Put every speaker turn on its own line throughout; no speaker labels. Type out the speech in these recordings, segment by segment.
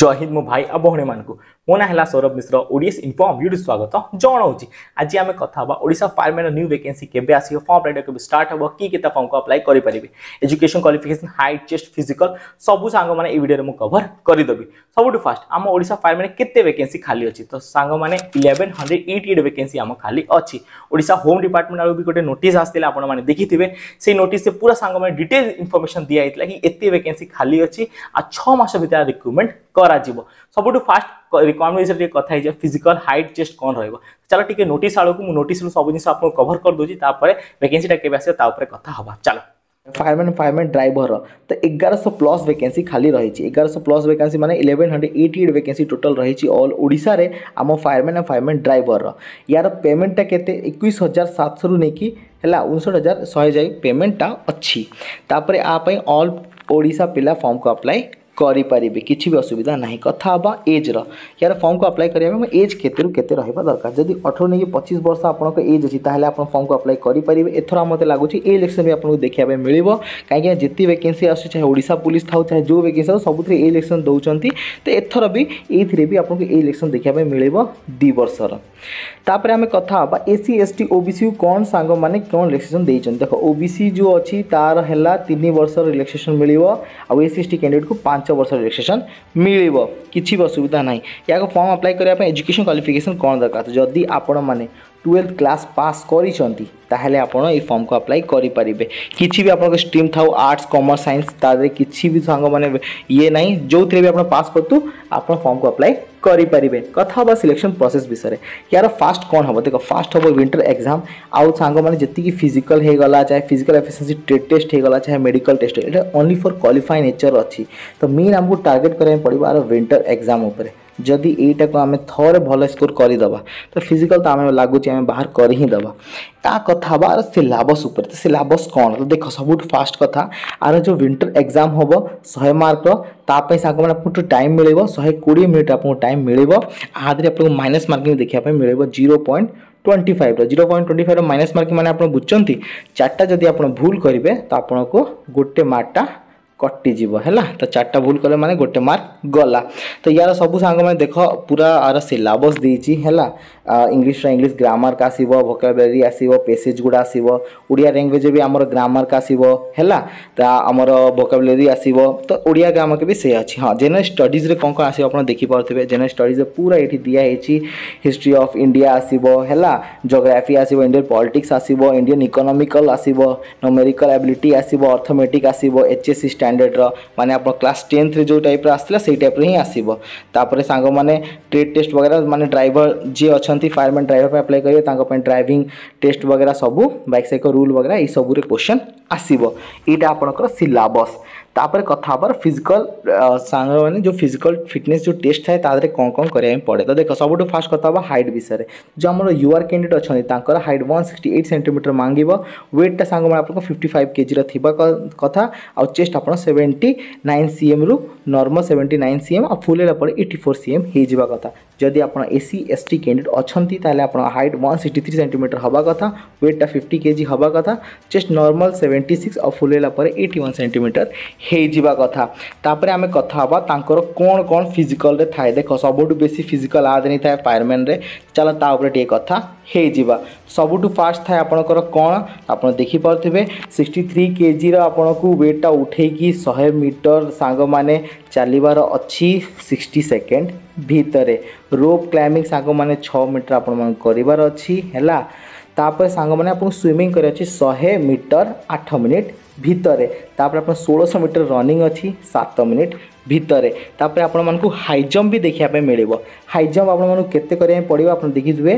জয় হিন্দ মো ভাই আবহणे मानको ओना हला সৌরভ মিত্র ওডিশ ইনফর্ম বিউটি স্বাগত জোনৌজি আজি আমি কথাবা ওডিশা ফায়ারম্যান নিউ ভ্যাকেন্সি কেবে আসি ফম রাইডার কেবি স্টার্ট হব কি কি তফামক এপ্লাই করি পাবি education qualification height chest physical সব সাঙ্গ মানে ই ভিডিও রে ম কভার করি দবি সবটু ফাস্ট আম ওডিশা ফায়ারম্যান কিতে ভ্যাকেন্সি খালি অচি তো সাঙ্গ মানে 1188 ভ্যাকেন্সি আম খালি অচি ওডিশা হোম ডিপার্টমেন্ট আর গটে নোটিস আসিলে আপন মানে দেখি থিবে সেই নোটিসে পুরা সাঙ্গ মানে ডিটেইলস ইনফরমেশন দিয়া আইত লাগি এতি ভ্যাকেন্সি খালি অচি আর 6 মাস বিতায় রিক্রুটমেন্ট कर ସବୁଠୁ फास्ट ରିକ୍ୱାରମେଣ୍ଟ ବିଷୟରେ ଟିକେ କଥା हाइट चेस्ट कौन ଚେଷ୍ଟ चलो ରହିବ ଚାଲ ଟିକେ ନୋଟିସ୍ ଆଡ଼କୁ ମୁଁ ନୋଟିସ୍ରୁ ସବୁ ଜିନିଷ ଆପଣଙ୍କୁ କଭର କରିଦେଉଛି ତାପରେ ଭେକେନ୍ସିଟା କେବେ
फायरमैन फायरमैन ड्राइवर तो एगार शौ प्लस वैकेंसी खाली रही एगार शौ प्लस वैकेंसी मैंने eleven hundred eighty eight vacancy total रही अल ओडा आम फायरमैन एंड फायरमैन ड्राइवर यार पेमेंटा के हजार सात सौ नहीं है उनसठ हजार शहे जाए पेमेंटा अच्छी तापर आप अल ओडा पिला फर्म को अप्लाई करें कि असुविधा ना कथा एज्र यार फर्म को अप्लाई करने में एज के केते रहा दरकार जदि अठर नहीं पचीस वर्ष आप एज अच्छी तेल आप फर्म को अप्लाई करेंगे एथर मतलब लगुच इलेक्शन भी आपको देखा मिले कहीं जितनी वैकेंसी आस चाहे ओडा पुलिस था चाहे जो वैकेंसी हो इलेक्शन दौरान तो एथर भी ये भी आपको ये इलेक्शन देखा मिले दिवसर तापर आम कथा A C S T O B कौन सांग मैंने कौन रिलेक्सेसन देखते देख ओ बी जो अच्छी तार है तीन वर्ष रिलेक्सेसन मिले आउ एस एस टी कैंडिडेट को पांच ବର୍ଷର ରିଲାକ୍ସେସନ୍ ମିଳିବ କିଛି ବି ଅସୁବିଧା ନାହିଁ ଏହାକୁ ଫର୍ମ ଆପ୍ଲାଏ କରିବା ପାଇଁ ଏଜୁକେସନ୍ କ୍ୱାଲିଫିକେସନ୍ କ'ଣ ଦରକାର ଯଦି ଆପଣମାନେ টুয়েলভ ক্লাস পাস করেছেন তাহলে আপনার এই ফর্মকে আপ্লাই করে পারে কিছু বি আপনার স্ট্রিম থাও আর্টস কমর্স সাইন্স তাদের কিছু বি সাং মানে ইয়ে নাই যে আপনার পাস করতু আপনার ফর্মকে আপ্লাই করে পারে কথা হবা সিলেকশন প্রসেস বিষয়ে ইয়ার ফাষ্ট কম হব দেখ ফাষ্ট হব উইন্টর এক্সাম আউ সাং মানে যেত ফিজিকাল হয়ে গলা চাহে ফিজিকাল এফিসিয়েন্সি টেস্ট হয়ে গলা চাহে মেডিকাল টেস্ট এটা অনলি ফর क्वालिफाई नेचर अच्छी तो मेन आमको टार्गेट करने पड़ो आर विंटर एग्जाम ଯଦି ଏଇଟାକୁ ଆମେ ଥରେ ଭଲ ସ୍କୋର୍ କରିଦେବା ତ ଫିଜିକାଲ୍ ତ ଆମେ ଲାଗୁଛି ଆମେ ବାହାର କରି ହିଁ ଦେବା ତା କଥା ହେବା ସିଲାବସ୍ ଉପରେ ତ ସିଲାବସ୍ କ'ଣ ତ ଦେଖ ସବୁଠୁ ଫାଷ୍ଟ କଥା ଆର ଯେଉଁ ୱିଣ୍ଟର ଏକ୍ଜାମ୍ ହେବ ଶହେ ମାର୍କର ତା ପାଇଁ ସାଙ୍ଗମାନେ ଆପଣଙ୍କୁ ଟାଇମ୍ ମିଳିବ ଶହେ କୋଡ଼ିଏ ମିନିଟ୍ ଆପଣଙ୍କୁ ଟାଇମ୍ ମିଳିବ ଆହାଦରେ ଆପଣଙ୍କୁ ମାଇନସ୍ ମାର୍କିଂ ଦେଖିବା ପାଇଁ ମିଳିବ ଜିରୋ ପଏଣ୍ଟ ଟ୍ୱେଣ୍ଟି ଫାଇଭ୍ର ଜିରୋ ପଏଣ୍ଟ ଟ୍ୱେଣ୍ଟି ଫାଇଭ୍ର ମାଇନସ୍ ମାର୍କିଂ ମାନେ ଆପଣ ବୁଝୁଛନ୍ତି ଚାରିଟା ଯଦି ଆପଣ ଭୁଲ କରିବେ ତ ଆପଣଙ୍କୁ ଗୋଟେ ମାର୍କଟା কটিযোগ ହେଲା ତ ଚାରିଟା ଭୁଲ କଲେ ମାନେ ଗୋଟେ ମାର୍କ ଗଲା ତ ୟାର ସବୁ ସାଙ୍ଗମାନେ ଦେଖ ପୁରା ଆର ସିଲାବସ୍ ଦେଇଛି ହେଲା ଇଂଲିଶର ଇଂଲିଶ ଗ୍ରାମାର୍କ ଆସିବ ଭୋକାବୁଲାରୀ ଆସିବ ପେସେଜ୍ ଗୁଡ଼ା ଆସିବ ଓଡ଼ିଆ ଲାଙ୍ଗୁଏଜ୍ ବି ଆମର ଗ୍ରାମାର୍କ ଆସିବ ହେଲା ତା ଆମର ଭୋକାବୁଲାରୀ ଆସିବ ତ ଓଡ଼ିଆ ଗ୍ରାମାର୍କ ବି ସେ ଅଛି ହଁ ଜେନେରାଲ ଷ୍ଟଡିଜ୍ରେ କ'ଣ କ'ଣ ଆସିବ ଆପଣ ଦେଖିପାରୁଥିବେ ଜେନେରାଲ ଷ୍ଟଡିଜ୍ରେ ପୁରା ଏଠି ଦିଆହେଇଛି ହିଷ୍ଟ୍ରି ଅଫ୍ ଇଣ୍ଡିଆ ଆସିବ ହେଲା ଜୋଗ୍ରାଫି ଆସିବ ଇଣ୍ଡିଆନ୍ ପଲିଟିକ୍ସ ଆସିବ ଇଣ୍ଡିଆନ୍ ଇକୋନୋମିକାଲ୍ ଆସିବ ନୋମେରିକାଲ୍ ଆବିଲିଟି ଆସିବ ଅର୍ଥମେଟିକ୍ ଆସିବ ଏଚ୍ ଏସ୍ ସି ଷ୍ଟାଣ୍ଡାର୍ଡ଼ର ମାନେ ଆପଣ କ୍ଲାସ୍ ଟେନ୍ଥରେ ଯେଉଁ ଟାଇପ୍ର ଆସିଥିଲା ସେଇ ଟାଇପ୍ର ହିଁ ଆସିବ ତାପରେ ସାଙ୍ଗମାନେ ଟ୍ରେଡ୍ ଟେଷ୍ଟ ବଗେରା ମାନେ ଡ୍ରାଇଭର ଯିଏ ଅଛନ୍ତି ଫାୟାରମ୍ୟାନ୍ ଡ୍ରାଇଭର ପାଇଁ ଆପ୍ଲାଏ କରିବେ ତାଙ୍କ ପାଇଁ ଡ୍ରାଇଭିଂ ଟେଷ୍ଟ ବଗେରା ସବୁ ବାଇକ୍ ସାଇକେଲ ରୁଲ୍ ବଗେରା ଏଇସବୁରେ କ୍ୱେଶ୍ଚନ୍ ଆସିବ ଏଇଟା ଆପଣଙ୍କର ସିଲାବସ୍ ତାପରେ କଥା ହେବାର ଫିଜିକାଲ ସାଙ୍ଗମାନେ ଯେଉଁ ଫିଜିକାଲ ଫିଟନେସ୍ ଯେଉଁ ଟେଷ୍ଟ ଥାଏ ତା ଦେହରେ କ'ଣ କ'ଣ କରିବା ପାଇଁ ପଡ଼େ ତ ଦେଖ ସବୁଠୁ ଫାଷ୍ଟ କଥା ହେବା ହାଇଟ୍ ବିଷୟରେ ଯେଉଁ ଆମର ୟୁଆର୍ କ୍ୟାଣ୍ଡିଡେଟ୍ ଅଛନ୍ତି ତାଙ୍କର height one sixty eight centimetre ମାଗିବ ୱେଟ୍ଟା ସାଙ୍ଗମାନେ ଆପଣଙ୍କ ଫିଫ୍ଟି ଫାଇଭ୍ କେଜିର ଥିବା କଥା ଆଉ ଚେଷ୍ଟ ଆପଣ ସେଭେଣ୍ଟି ନାଇନ୍ ସିଏମ୍ରୁ ନର୍ମାଲ୍ ସେଭେଣ୍ଟି ନାଇନ୍ ସିଏମ୍ ଆଉ ଫୁଲ୍ ହେଲା ପରେ ଏଇଟି ଫୋର୍ ସିଏମ୍ ହେଇଯିବା କଥା जदि आप एस एस टी कैंडिडेट अच्छा ताहले आप height one sixty three centimetre हवा कथा व्वेटा फिफ्टी के जी हवा कथा जस्ट नर्माल सेवेन्टी सिक्स और फुलेला एट्टी वन सेमिटर हो आम कथा कौन कौन फिजिकल थाए देख सबुठ बेसी फिजिकल आद नहीं था फायरमैन चल ता कथा हो सबुठ फास्ट थाए आपणकर कौन आप देखिपे सिक्सटी थ्री के जी आपन को व्वेटा उठे शहे मीटर सांग मैंने ଚାଲିବାର ଅଛି ସିକ୍ସଟି ସେକେଣ୍ଡ ଭିତରେ ରୋପ୍ କ୍ଲାଇମ୍ବିଂ ସାଙ୍ଗମାନେ ଛଅ ମିଟର ଆପଣମାନଙ୍କୁ କରିବାର ଅଛି ହେଲା ତାପରେ ସାଙ୍ଗମାନେ ଆପଣଙ୍କୁ ସୁଇମିଂ କରିବାର ଅଛି ଶହେ ମିଟର ଆଠ ମିନିଟ୍ ଭିତରେ ତାପରେ ଆପଣ ଷୋଳଶହ ମିଟର ରନିଂ ଅଛି ସାତ ମିନିଟ୍ ଭିତରେ ତାପରେ ଆପଣମାନଙ୍କୁ ହାଇ ଜମ୍ପ ବି ଦେଖିବା ପାଇଁ ମିଳିବ ହାଇ ଜମ୍ପ ଆପଣମାନଙ୍କୁ କେତେ କରିବା ପାଇଁ ପଡ଼ିବ ଆପଣ ଦେଖିଥିବେ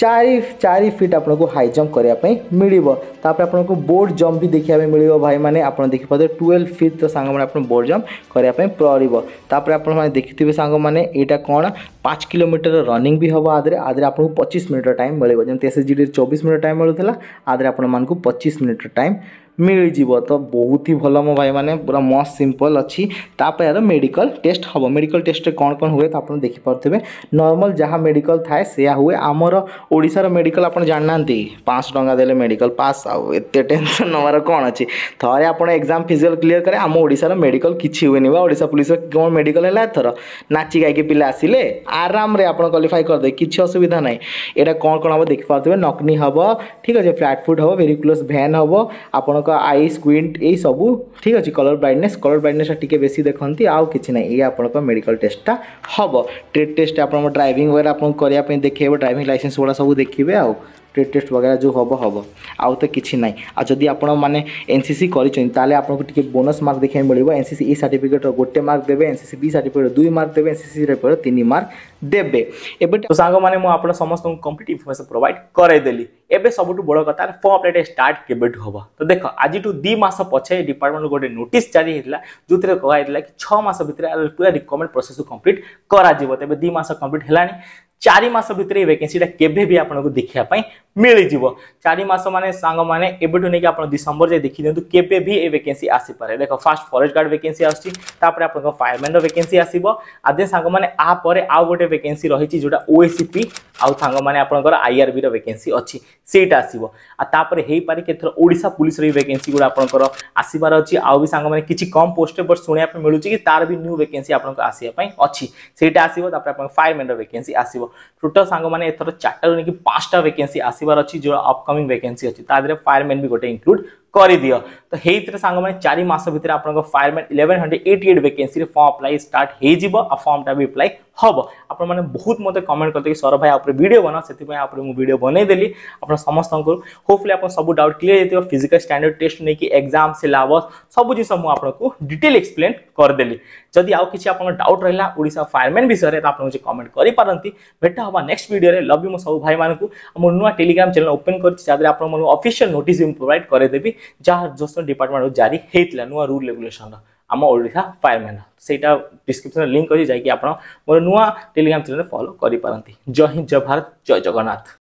ଚାରି ଚାରି ଫିଟ୍ ଆପଣଙ୍କୁ ହାଇ ଜମ୍ପ କରିବା ପାଇଁ ମିଳିବ ତାପରେ ଆପଣଙ୍କୁ ବୋର୍ଡ଼ ଜମ୍ପ ବି ଦେଖିବା ପାଇଁ ମିଳିବ ଭାଇମାନେ ଆପଣ ଦେଖିପାରୁଥିବେ ଟୁଏଲ୍ଭ ଫିଟ୍ର ସାଙ୍ଗମାନେ ଆପଣ ବୋର୍ଡ଼ ଜମ୍ପ କରିବା ପାଇଁ ପରିବ ତାପରେ ଆପଣମାନେ ଦେଖିଥିବେ ସାଙ୍ଗମାନେ ଏଇଟା କ'ଣ ପାଞ୍ଚ କିଲୋମିଟର ରନିଂ ବି ହେବ ଆଦେରେ ଆଦେରେ ଆପଣଙ୍କୁ ପଚିଶ ମିନିଟ୍ର ଟାଇମ୍ ମିଳିବ ଯେମିତି ଏସ୍ ଏସ୍ ଜି ଡିରେ ଚବିଶ ମିନିଟ୍ ଟାଇମ୍ ମିଳୁଥିଲା ଆଦେରେ ଆପଣମାନଙ୍କୁ ପଚିଶ ମିନିଟ୍ର ଟାଇମ୍ ମିଳିଯିବ ତ ବହୁତ ହି ଭଲ ମୋ ଭାଇମାନେ ପୁରା ମସ୍ତ ସିମ୍ପଲ୍ ଅଛି ତା'ପରେ ଏହାର ମେଡ଼ିକାଲ ଟେଷ୍ଟ ହେବ ମେଡ଼ିକାଲ ଟେଷ୍ଟରେ କ'ଣ କ'ଣ ହୁଏ ତ ଆପଣ ଦେଖିପାରୁଥିବେ ନର୍ମାଲ ଯାହା ମେଡ଼ିକାଲ ଥାଏ ସେୟା ହୁଏ ଆମର ଓଡ଼ିଶାର ମେଡ଼ିକାଲ ଆପଣ ଜାଣିନାହାନ୍ତି ପାଞ୍ଚଶହ ଟଙ୍କା ଦେଲେ ମେଡ଼ିକାଲ ପାସ୍ ଆଉ ଏତେ ଟେନସନ୍ ନେବାର କ'ଣ ଅଛି ଥରେ ଆପଣ ଏକ୍ଜାମ୍ ଫିଜିକାଲ କ୍ଲିୟର କରେ ଆମ ଓଡ଼ିଶାର ମେଡ଼ିକାଲ କିଛି ହୁଏନି ବା ଓଡ଼ିଶା ପୁଲିସର କ'ଣ ମେଡ଼ିକାଲ ହେଲା ଏଥର ନାଚି ଗାଇକି ପିଲା ଆସିଲେ ଆରାମରେ ଆପଣ କ୍ୱାଲିଫାଇ କରିଦେବେ କିଛି ଅସୁବିଧା ନାହିଁ ଏଇଟା କ'ଣ କ'ଣ ହେବ ଦେଖିପାରୁଥିବେ ନକନି ହେବ ଠିକ୍ ଅଛି ଫ୍ଲାଟ୍ ଫୁଟ୍ ହେବ ଭେରିକୁଲସ୍ ଭ୍ୟାନ୍ ହେବ ଆପଣ ଆପଣଙ୍କ ଆଇ ସ୍କୁଇଣ୍ଟ ଏଇସବୁ ଠିକ୍ ଅଛି କଲର୍ ବ୍ରାଇଟନେସ୍ କଲର୍ ବ୍ରାଇଟନେସ୍ଟା ଟିକେ ବେଶୀ ଦେଖନ୍ତି ଆଉ କିଛି ନାହିଁ ଏଇ ଆପଣଙ୍କ ମେଡ଼ିକାଲ ଟେଷ୍ଟଟା ହେବ ଟ୍ରେଡ୍ ଟେଷ୍ଟ ଆପଣଙ୍କ ଡ୍ରାଇଭିଂ ୱେରେ ଆପଣଙ୍କୁ କରିବା ପାଇଁ ଦେଖେଇବ ଡ୍ରାଇଭିଂ ଲାଇସେନ୍ସ ଗୁଡ଼ା ସବୁ ଦେଖିବେ ଆଉ টেস্ট বগেরা ଯେଉଁ ହେବ ହେବ ଆଉ ତ କିଛି ନାହିଁ ଆଉ ଯଦି ଆପଣମାନେ ଏନ୍ ସି ସି କରିଛନ୍ତି ତାହେଲେ ଆପଣଙ୍କୁ ଟିକେ ବୋନସ୍ ମାର୍କ ଦେଖିବାକୁ ମିଳିବ ଏନ୍ ସି ସି ଇ ସାର୍ଟିଫିକେଟ୍ର ଗୋଟେ ମାର୍କ ଦେବେ N C C B certificate ଦୁଇ ମାର୍କ ଦେବେ ଏନ୍ ସି ସି ରେପର ତିନି ମାର୍କ ଦେବେ ଏବେ
ସାଙ୍ଗମାନେ ମୁଁ ଆପଣ ସମସ୍ତଙ୍କୁ କମ୍ପ୍ଲିଟ୍ ଇନଫର୍ମେସନ୍ ପ୍ରୋଭାଇଡ଼ କରାଇଦେଲି ଏବେ ସବୁଠୁ ବଡ଼ କଥା ଫର୍ମ ଅପଡ଼େଟ୍ ଷ୍ଟାର୍ଟ କେବେଠୁ ହେବ ତ ଦେଖ ଆଜିଠୁ ଦୁଇ ମାସ ପଛେ ଡିପାର୍ଟମେଣ୍ଟ ଗୋଟେ ନୋଟିସ୍ ଜାରି ହେଇଥିଲା ଯେଉଁଥିରେ କୁହାଯାଇଥିଲା କି ଛଅ ମାସ ଭିତରେ ପୁରା ରିକମେଣ୍ଡ ପ୍ରୋସେସ୍କୁ କମ୍ପ୍ଲିଟ୍ କରାଯିବ ତେବେ ଦୁଇ ମାସ କମ୍ପ୍ଲିଟ୍ ହେଲାଣି चार मस भेकेसीटा के देखापी ମିଳିଯିବ ଚାରି ମାସ ମାନେ ସାଙ୍ଗମାନେ ଏବେଠୁ ନେଇକି ଆପଣ ଡିସେମ୍ବର ଯାଇ ଦେଖିଦିଅନ୍ତୁ କେବେ ବି ଏ ଭେକେନ୍ସି ଆସିପାରେ ଦେଖ ଫାର୍ଷ୍ଟ ଫରେଷ୍ଟ ଗାର୍ଡ ଭେକେନ୍ସି ଆସୁଛି ତାପରେ ଆପଣଙ୍କ ଫାୟାରମ୍ୟାନର ଭେକେନ୍ସି ଆସିବ ଆଉ ଦେନ୍ ସାଙ୍ଗମାନେ ଆ ପରେ ଆଉ ଗୋଟେ ଭେକେନ୍ସି ରହିଛି ଯେଉଁଟା ଓଏସିପି ଆଉ ସାଙ୍ଗମାନେ ଆପଣଙ୍କର ଆଇଆର୍ବିର ଭେକେନ୍ସି ଅଛି ସେଇଟା ଆସିବ ଆଉ ତାପରେ ହେଇପାରେ କେତେଥର ଓଡ଼ିଶା ପୁଲିସର ବି ଭେକେନ୍ସି ଗୁଡ଼ା ଆପଣଙ୍କର ଆସିବାର ଅଛି ଆଉ ବି ସାଙ୍ଗମାନେ କିଛି କମ୍ ପୋଷ୍ଟରେ ବଟ୍ ଶୁଣିବା ପାଇଁ ମିଳୁଛି କି ତାର ବି ନ୍ୟୁ ଭେକେନ୍ସି ଆପଣଙ୍କ ଆସିବା ପାଇଁ ଅଛି ସେଇଟା ଆସିବ ତାପରେ ଆପଣଙ୍କ ଫାୟାରମ୍ୟାନର ଭେକେନ୍ସି ଆସିବ ଟୋଟାଲ ସାଙ୍ଗମାନେ ଏଥର ଚାରିଟାରୁ ନେଇକି ପାଞ୍ଚଟା ଭେକେନ୍ସି ଆସିବ मार्क्स अच्छी जो अपकमिंग वैकेंसी अच्छी फायरमैन भी गोटे इंक्लूड कर करदि तो हेरे सांग चारिमास भितर आप fireman eleven hundred eight eight vacancy form apply start हो फर्मटा भी अप्लाई हम आप बहुत मत कमेंट करते कि भाई आप भिड बना से आप भिडियो बनईदेली आप समस्त को होपफुली आप सब डाउट क्लीयर होती है फिजिकाल स्टाणार्ड टेस्ट नहीं कि एक्जाम सिलबस सब जिस आपको डिटेल एक्सप्लेन करदेली जदि आउ कि आप डाउट रहा ओडा फायरमैन विषय में तो आप कमेंट कर करपारती भेट हम नेक्स्ट भिडियो लव्यू मो सब भाई मूँ नुआ टेलीग्राम चैनल ओपन करफिसील जहाँ नोट भी प्रोवैड करदेवी ଯାହା ଜଷ୍ଟ ଡିପାର୍ଟମେଣ୍ଟ ଜାରି ହେଇଥିଲା ନୂଆ ରୁଲ୍ ରେଗୁଲେସନ୍ର ଆମ ଓଡ଼ିଶା ଫାୟାରମ୍ୟାନ୍ ସେଇଟା ଡିସ୍କ୍ରିପ୍ସନ୍ରେ ଲିଙ୍କ୍ ଅଛି ଯାଇକି ଆପଣ ମୋର ନୂଆ ଟେଲିଗ୍ରାମ୍ ଚ୍ୟାନେଲ୍ ଫଲୋ କରିପାରନ୍ତି ଜୟ ହିନ୍ଦ ଜୟ ଭାରତ ଜୟ ଜଗନ୍ନାଥ